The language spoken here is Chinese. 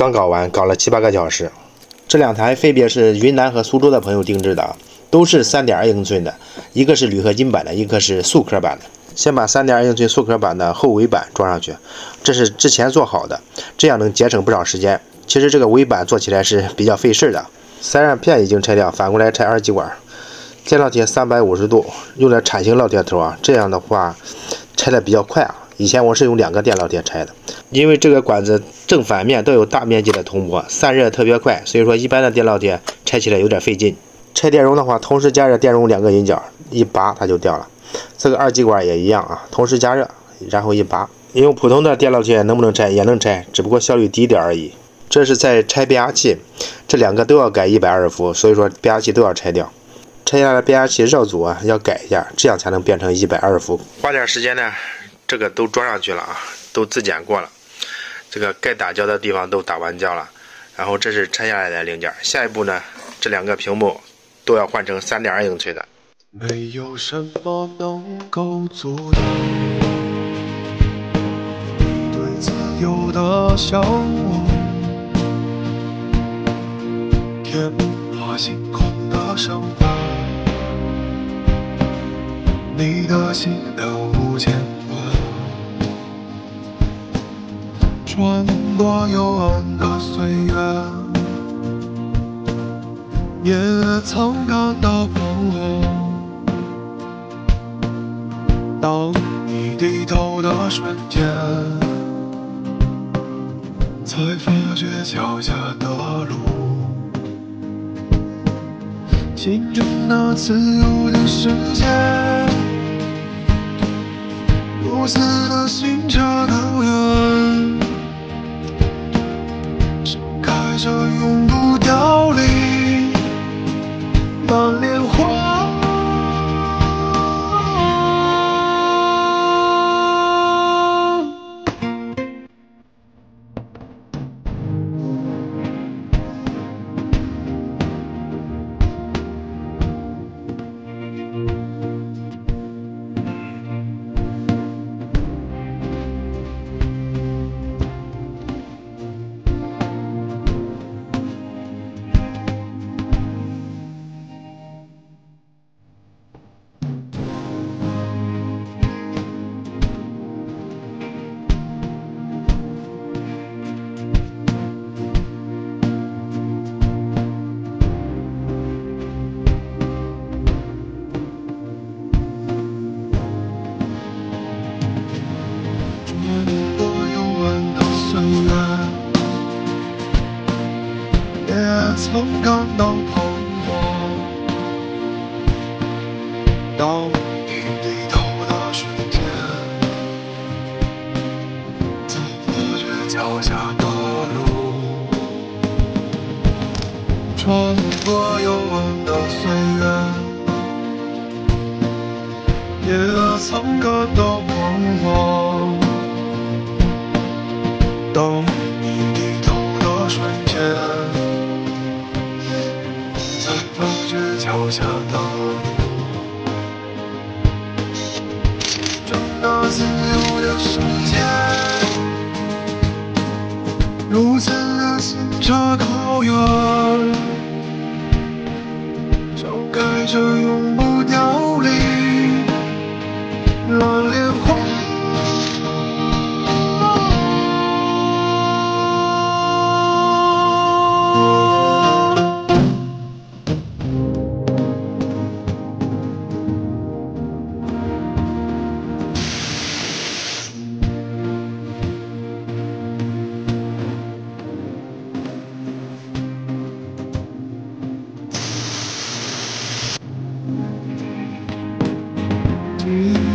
刚搞完，搞了七八个小时。这两台分别是云南和苏州的朋友定制的，都是三点二英寸的，一个是铝合金版的，一个是塑壳版的。先把三点二英寸塑壳版的后尾板装上去，这是之前做好的，这样能节省不少时间。其实这个尾板做起来是比较费事的。散热片已经拆掉，反过来拆二极管。电烙铁三百五十度，用的铲形烙铁头啊，这样的话拆的比较快啊。以前我是用两个电烙铁拆的，因为这个管子正反面都有大面积的铜箔，散热特别快，所以说一般的电烙铁拆起来有点费劲。拆电容的话，同时加热电容两个引脚，一拔它就掉了。这个二极管也一样啊，同时加热，然后一拔。用普通的电烙铁能不能拆？也能拆，只不过效率低点而已。这是在拆变压器，这两个都要改一百二十伏，所以说变压器都要拆掉。拆下来变压器绕组啊，要改一下，这样才能变成一百二十伏。花点时间呢。这个都装上去了啊，都自检过了，这个该打胶的地方都打完胶了，然后这是拆下来的零件，下一步呢，这两个屏幕都要换成三点二英寸的。没有什么能够阻挡对自由的向往，天马行空的想法，你的心了无牵。穿过幽暗的岁月，也曾感到彷徨。当你低头的瞬间，才发觉脚下的路，心中那自由的世界，如此的清澈高远。也曾感到彷徨，当你低头的瞬间，才发觉脚下的路，穿过幽暗的岁月，也曾感到彷徨，当你低头的瞬间。下的路，这那自由的世界，如此的清澈高远，张开着永。me.